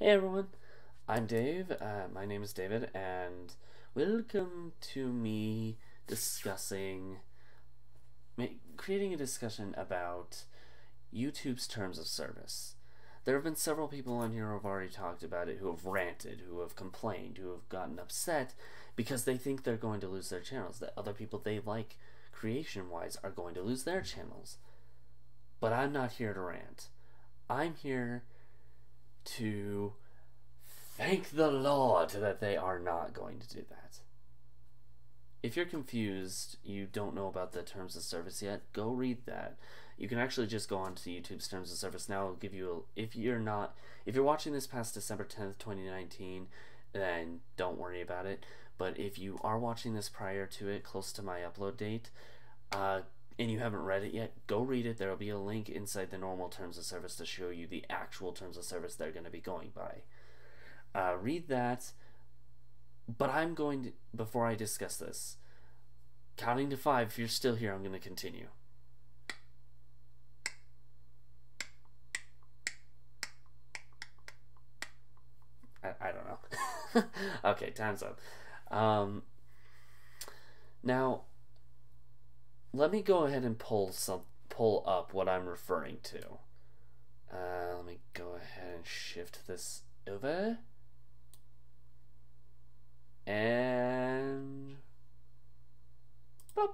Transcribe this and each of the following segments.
Hey everyone, I'm Dave. Uh, my name is David, and welcome to me discussing, creating a discussion about YouTube's terms of service. There have been several people on here who have already talked about it, who have ranted, who have complained, who have gotten upset because they think they're going to lose their channels, that other people they like creation wise are going to lose their channels. But I'm not here to rant. I'm here to thank the Lord that they are not going to do that. If you're confused, you don't know about the terms of service yet, go read that. You can actually just go on to YouTube's terms of service now. It'll give you a, if you're not if you're watching this past December 10th, 2019, then don't worry about it. But if you are watching this prior to it, close to my upload date, uh, and you haven't read it yet, go read it. There will be a link inside the normal terms of service to show you the actual terms of service they're going to be going by. Uh, read that. But I'm going to, before I discuss this, counting to five, if you're still here, I'm going to continue. I, I don't know. okay, time's up. Um, now, let me go ahead and pull some pull up what I'm referring to. Uh, let me go ahead and shift this over. And boop.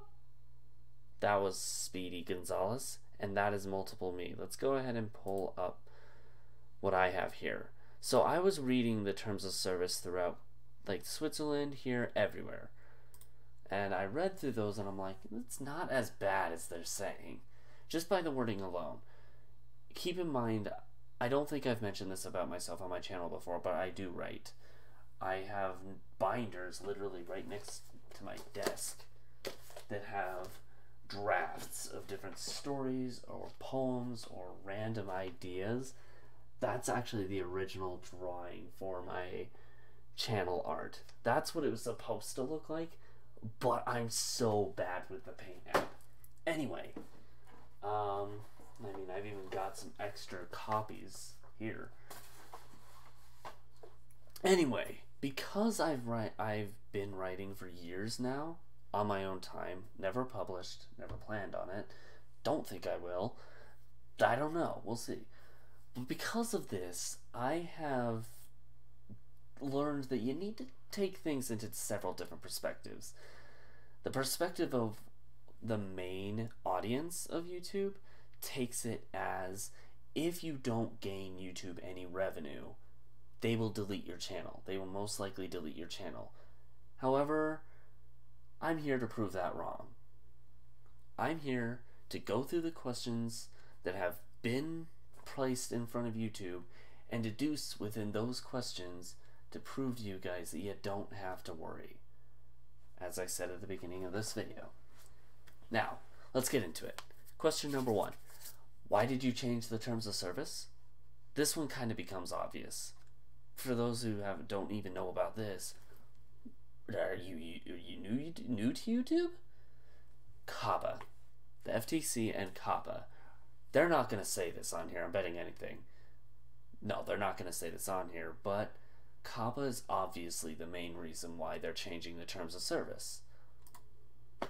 That was Speedy Gonzalez, and that is multiple me. Let's go ahead and pull up what I have here. So I was reading the terms of service throughout like Switzerland, here, everywhere. And I read through those and I'm like, it's not as bad as they're saying, just by the wording alone. Keep in mind, I don't think I've mentioned this about myself on my channel before, but I do write. I have binders literally right next to my desk that have drafts of different stories or poems or random ideas. That's actually the original drawing for my channel art. That's what it was supposed to look like, but I'm so bad with the paint app. Anyway, um, I mean, I've even got some extra copies here. Anyway, because I've write, I've been writing for years now on my own time, never published, never planned on it. Don't think I will. I don't know. We'll see. But because of this, I have learned that you need to take things into several different perspectives. The perspective of the main audience of YouTube takes it as if you don't gain YouTube any revenue, they will delete your channel. They will most likely delete your channel. However, I'm here to prove that wrong. I'm here to go through the questions that have been placed in front of YouTube and deduce within those questions to prove to you guys that you don't have to worry, as I said at the beginning of this video. Now, let's get into it. Question number one Why did you change the terms of service? This one kind of becomes obvious. For those who have don't even know about this, are you, you, you new, new to YouTube? COPPA. The FTC and COPPA. They're not going to say this on here, I'm betting anything. No, they're not going to say this on here, but COPPA is obviously the main reason why they're changing the terms of service.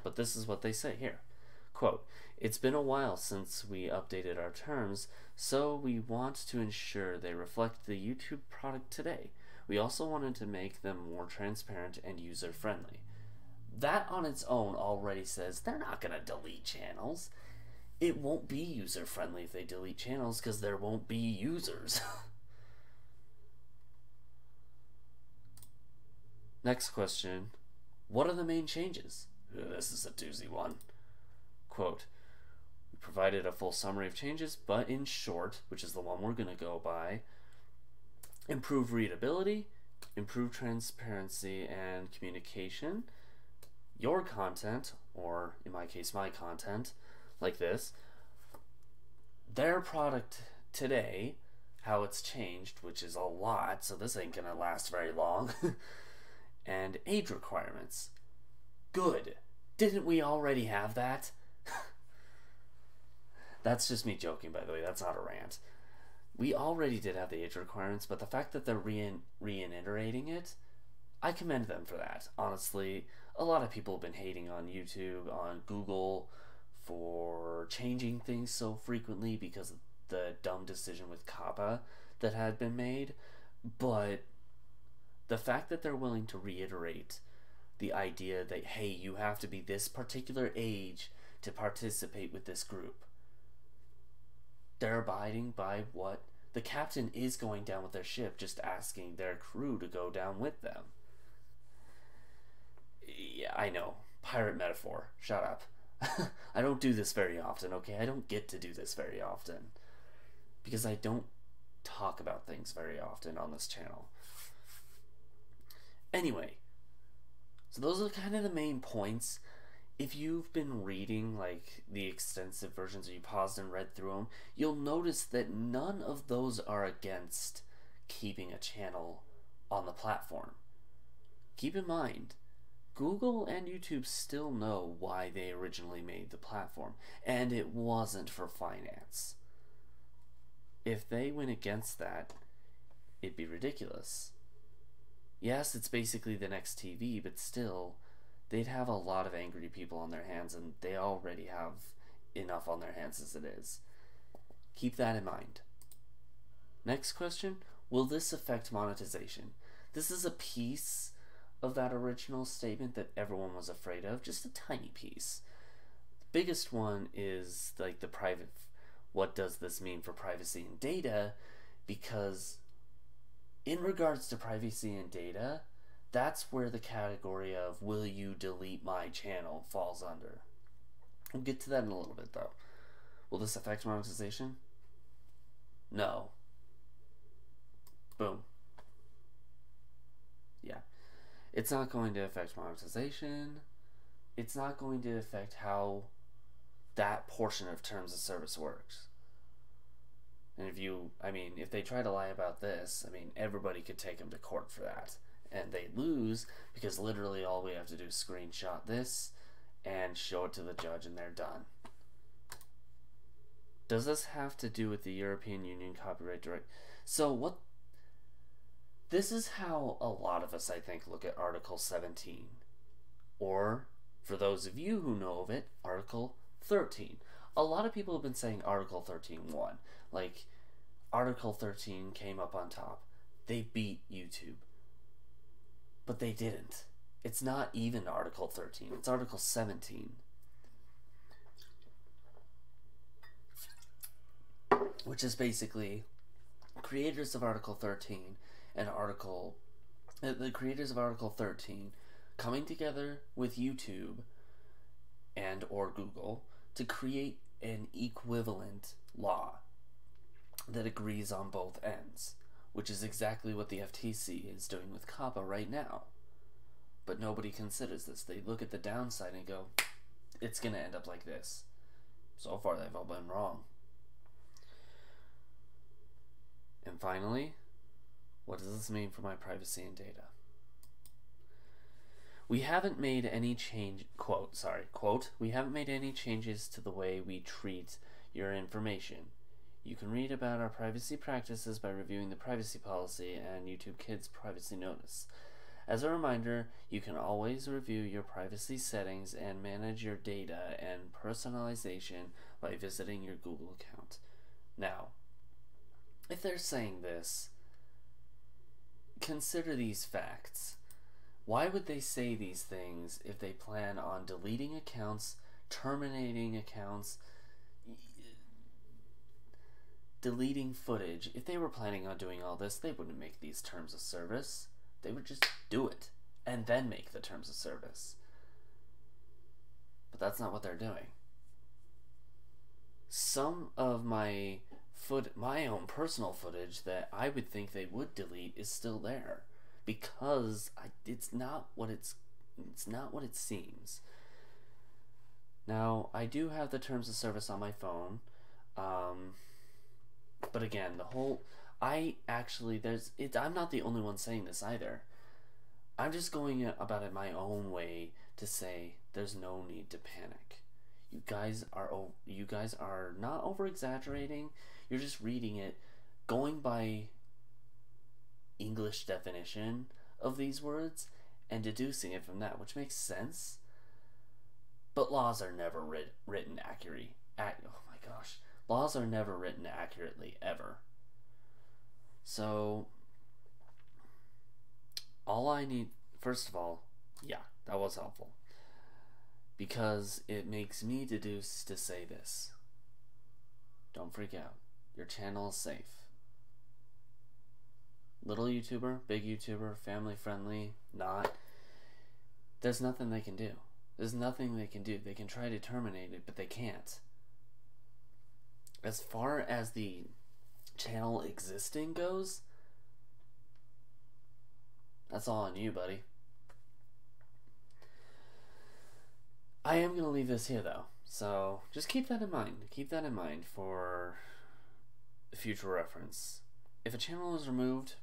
But this is what they say here. Quote, It's been a while since we updated our terms, so we want to ensure they reflect the YouTube product today. We also wanted to make them more transparent and user friendly. That on its own already says they're not going to delete channels. It won't be user friendly if they delete channels because there won't be users. Next question. What are the main changes? This is a doozy one. Quote, we provided a full summary of changes, but in short, which is the one we're going to go by, improve readability, improve transparency and communication, your content, or in my case, my content, like this, their product today, how it's changed, which is a lot, so this ain't going to last very long. and age requirements. Good. Didn't we already have that? That's just me joking, by the way. That's not a rant. we already did have the age requirements, but the fact that they're reiterating it, I commend them for that. Honestly, a lot of people have been hating on YouTube, on Google, for changing things so frequently because of the dumb decision with COPPA that had been made. But the fact that they're willing to reiterate the idea that, hey, you have to be this particular age to participate with this group, they're abiding by what the captain is going down with their ship, just asking their crew to go down with them. Yeah, I know. Pirate metaphor. Shut up. I don't do this very often, okay? I don't get to do this very often. Because I don't talk about things very often on this channel. Anyway, so those are kind of the main points. If you've been reading like the extensive versions or you paused and read through them, you'll notice that none of those are against keeping a channel on the platform. Keep in mind, Google and YouTube still know why they originally made the platform, and it wasn't for finance. If they went against that, it'd be ridiculous. Yes, it's basically the next TV, but still, they'd have a lot of angry people on their hands, and they already have enough on their hands as it is. Keep that in mind. Next question Will this affect monetization? This is a piece of that original statement that everyone was afraid of, just a tiny piece. The biggest one is like the private what does this mean for privacy and data because in regards to privacy and data, that's where the category of will you delete my channel falls under. We'll get to that in a little bit though. Will this affect monetization? No. Boom. Yeah. It's not going to affect monetization. It's not going to affect how that portion of terms of service works. And if you, I mean, if they try to lie about this, I mean, everybody could take them to court for that. And they lose because literally all we have to do is screenshot this and show it to the judge and they're done. Does this have to do with the European Union Copyright Direct? So what this is how a lot of us I think look at Article 17 or for those of you who know of it, Article 13. A lot of people have been saying Article 13.1. Like, Article 13 came up on top. They beat YouTube. But they didn't. It's not even Article 13, it's Article 17. Which is basically creators of Article 13 and Article. Uh, the creators of Article 13 coming together with YouTube and or Google to create an equivalent law that agrees on both ends, which is exactly what the FTC is doing with COPPA right now. But nobody considers this. They look at the downside and go, it's going to end up like this. So far, they've all been wrong. And finally, what does this mean for my privacy and data? We haven't made any change, quote, sorry, quote, we haven't made any changes to the way we treat your information. You can read about our privacy practices by reviewing the privacy policy and YouTube Kids privacy notice. As a reminder, you can always review your privacy settings and manage your data and personalization by visiting your Google account. Now, if they're saying this, consider these facts. Why would they say these things if they plan on deleting accounts, terminating accounts, deleting footage? If they were planning on doing all this, they wouldn't make these terms of service. They would just do it and then make the terms of service. But that's not what they're doing. Some of my foot my own personal footage that I would think they would delete is still there because I, it's not what it's it's not what it seems. Now I do have the terms of service on my phone, um, but again, the whole I actually there's it. I'm not the only one saying this either. I'm just going about it my own way to say there's no need to panic. You guys are you guys are not over exaggerating. You're just reading it going by English definition of these words and deducing it from that, which makes sense. But laws are never writ- written accurately. Ac- oh my gosh. Laws are never written accurately, ever. So, all I need, first of all, yeah, that was helpful. Because it makes me deduce to say this. Don't freak out. Your channel is safe. Little YouTuber, big YouTuber, family friendly, not. There's nothing they can do. There's nothing they can do. They can try to terminate it, but they can't. As far as the channel existing goes, that's all on you, buddy. I am going to leave this here, though. So just keep that in mind. Keep that in mind for future reference. If a channel is removed,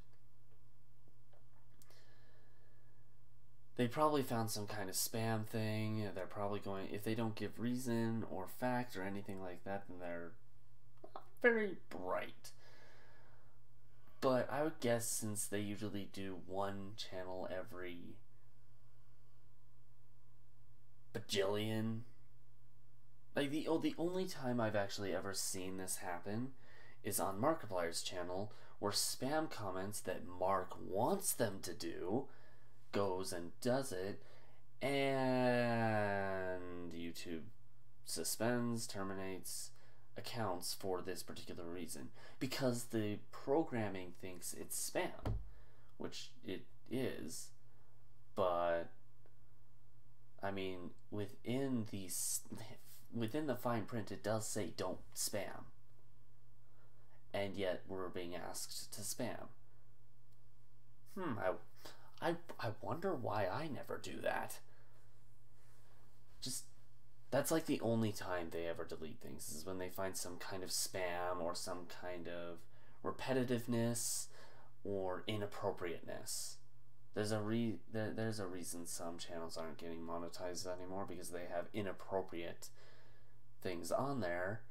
they probably found some kind of spam thing. They're probably going, if they don't give reason or fact or anything like that, then they're very bright. But I would guess since they usually do one channel every bajillion, like the oh, the only time I've actually ever seen this happen is on Markiplier's channel, where spam comments that Mark wants them to do goes and does it, and YouTube suspends, terminates accounts for this particular reason because the programming thinks it's spam, which it is, but I mean within these within the fine print it does say don't spam, and yet we're being asked to spam. Hmm, I I, I wonder why I never do that. Just, that's like the only time they ever delete things, is when they find some kind of spam or some kind of repetitiveness or inappropriateness. There's a re there, there's a reason some channels aren't getting monetized anymore because they have inappropriate things on there,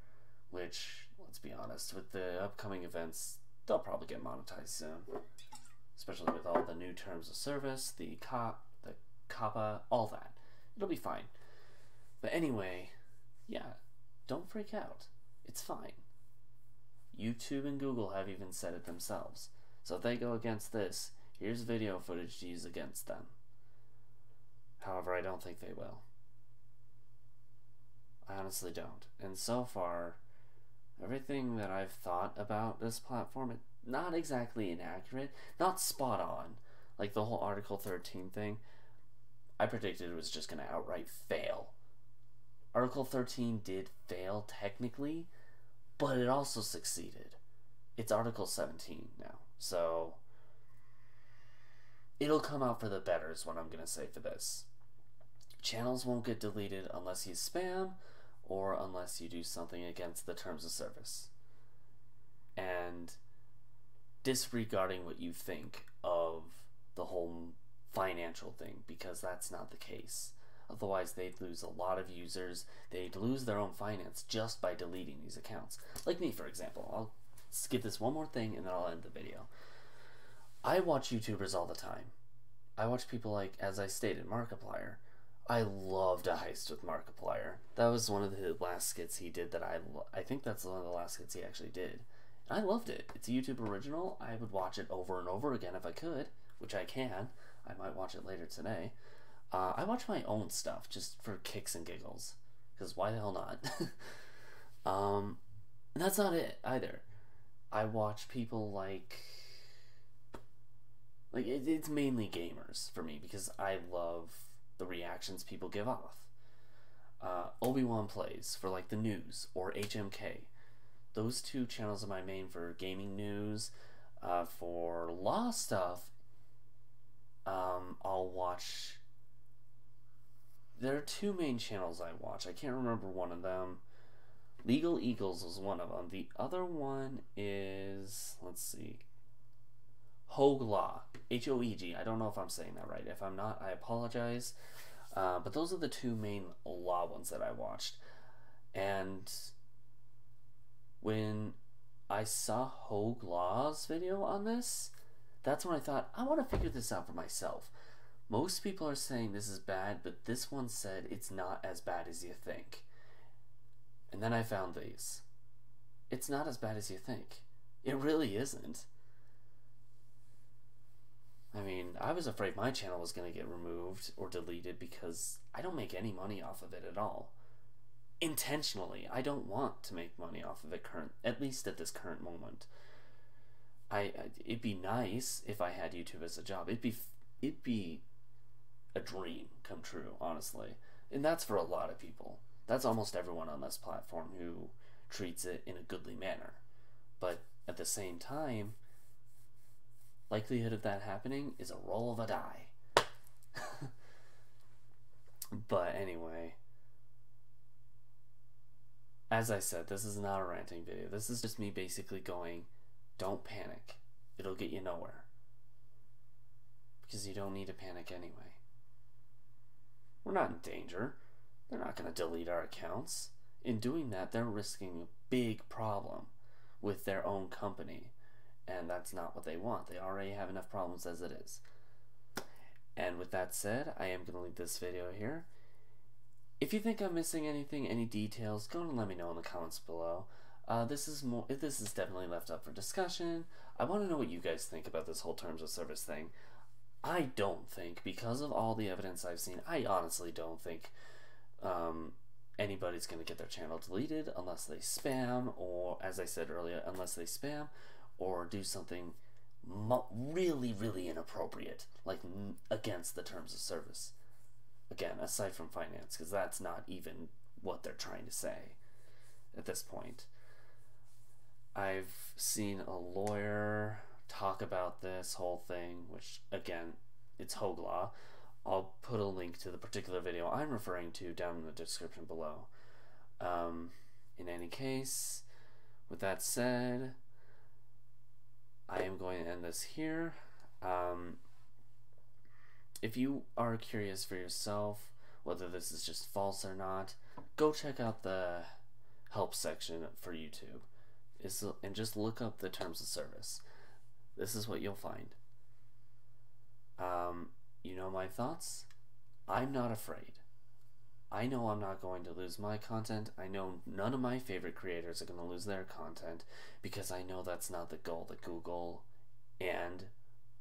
which let's be honest, with the upcoming events, they'll probably get monetized soon especially with all the new terms of service, the cop, the COPPA, all that. It'll be fine. But anyway, yeah, don't freak out. It's fine. YouTube and Google have even said it themselves. So if they go against this, here's video footage to use against them. However, I don't think they will. I honestly don't. And so far, everything that I've thought about this platform, it not exactly inaccurate, not spot on. Like the whole Article 13 thing, I predicted it was just going to outright fail. Article 13 did fail technically, but it also succeeded. It's Article 17 now. So it'll come out for the better, is what I'm going to say for this. Channels won't get deleted unless you spam or unless you do something against the terms of service. And disregarding what you think of the whole financial thing because that's not the case. Otherwise, they'd lose a lot of users. They'd lose their own finance just by deleting these accounts. Like me, for example. I'll skip this one more thing and then I'll end the video. I watch YouTubers all the time. I watch people like, as I stated, Markiplier. I loved a heist with Markiplier. That was one of the last skits he did that I, I think that's one of the last skits he actually did. I loved it. It's a YouTube original. I would watch it over and over again if I could, which I can. I might watch it later today. Uh, I watch my own stuff just for kicks and giggles, because why the hell not? um, that's not it either. I watch people like like it, it's mainly gamers for me because I love the reactions people give off. Uh, Obi Wan plays for like the news or HMK those two channels are my main for gaming news. Uh, for law stuff, um, I'll watch. There are two main channels I watch. I can't remember one of them. Legal Eagles is one of them. The other one is let's see. Hoeg Law, H O E G. I don't know if I'm saying that right. If I'm not, I apologize. Uh, but those are the two main law ones that I watched, and when I saw Hoeg Law's video on this, that's when I thought, I want to figure this out for myself. Most people are saying this is bad, but this one said it's not as bad as you think. And then I found these. It's not as bad as you think. It really isn't. I mean, I was afraid my channel was going to get removed or deleted because I don't make any money off of it at all. Intentionally, I don't want to make money off of it current at least at this current moment. I it'd be nice if I had YouTube as a job. It'd be it'd be a dream come true, honestly. And that's for a lot of people. That's almost everyone on this platform who treats it in a goodly manner. But at the same time, likelihood of that happening is a roll of a die. but anyway, as I said, this is not a ranting video. This is just me basically going, don't panic. It'll get you nowhere. Because you don't need to panic anyway. We're not in danger. They're not going to delete our accounts. In doing that, they're risking a big problem with their own company. And that's not what they want. They already have enough problems as it is. And with that said, I am going to leave this video here. If you think I'm missing anything, any details, go and let me know in the comments below. Uh, this is more. This is definitely left up for discussion. I want to know what you guys think about this whole terms of service thing. I don't think, because of all the evidence I've seen, I honestly don't think um, anybody's going to get their channel deleted unless they spam, or as I said earlier, unless they spam or do something really, really inappropriate, like against the terms of service. Again, aside from finance, because that's not even what they're trying to say at this point. I've seen a lawyer talk about this whole thing, which again, it's Hoeg Law. I'll put a link to the particular video I'm referring to down in the description below. Um, in any case, with that said, I am going to end this here. Um, if you are curious for yourself whether this is just false or not, go check out the help section for YouTube is and just look up the terms of service. This is what you'll find. Um, you know my thoughts? I'm not afraid. I know I'm not going to lose my content. I know none of my favorite creators are going to lose their content because I know that's not the goal that Google and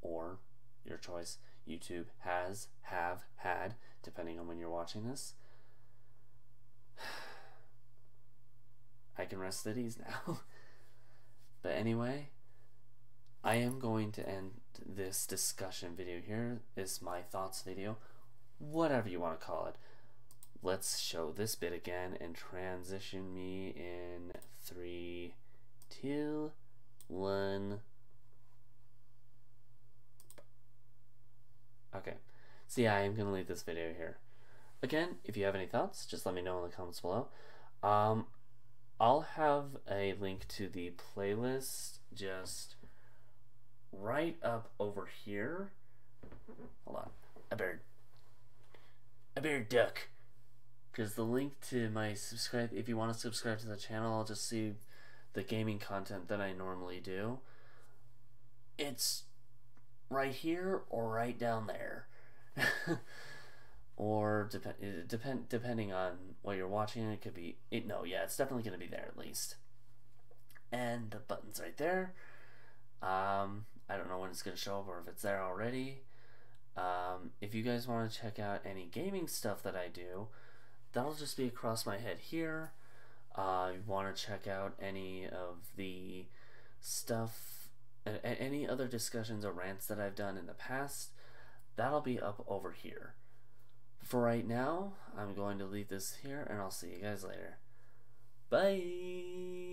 or your choice YouTube has, have, had, depending on when you're watching this. I can rest at ease now. But anyway, I am going to end this discussion video here. Is my thoughts video, whatever you want to call it. Let's show this bit again and transition me in three, two, one. Okay, so yeah, I am going to leave this video here. Again, if you have any thoughts, just let me know in the comments below. Um, I'll have a link to the playlist just right up over here. Hold on. A bird. A bird duck. Because the link to my subscribe, if you want to subscribe to the channel, I'll just see the gaming content that I normally do. It's right here or right down there. or depend depend depending on what you're watching it could be it no yeah it's definitely going to be there at least. And the button's right there. Um, I don't know when it's going to show up or if it's there already. Um, if you guys want to check out any gaming stuff that I do that'll just be across my head here. Uh, you want to check out any of the stuff any other discussions or rants that I've done in the past that'll be up over here for right now, I'm going to leave this here, and I'll see you guys later. Bye!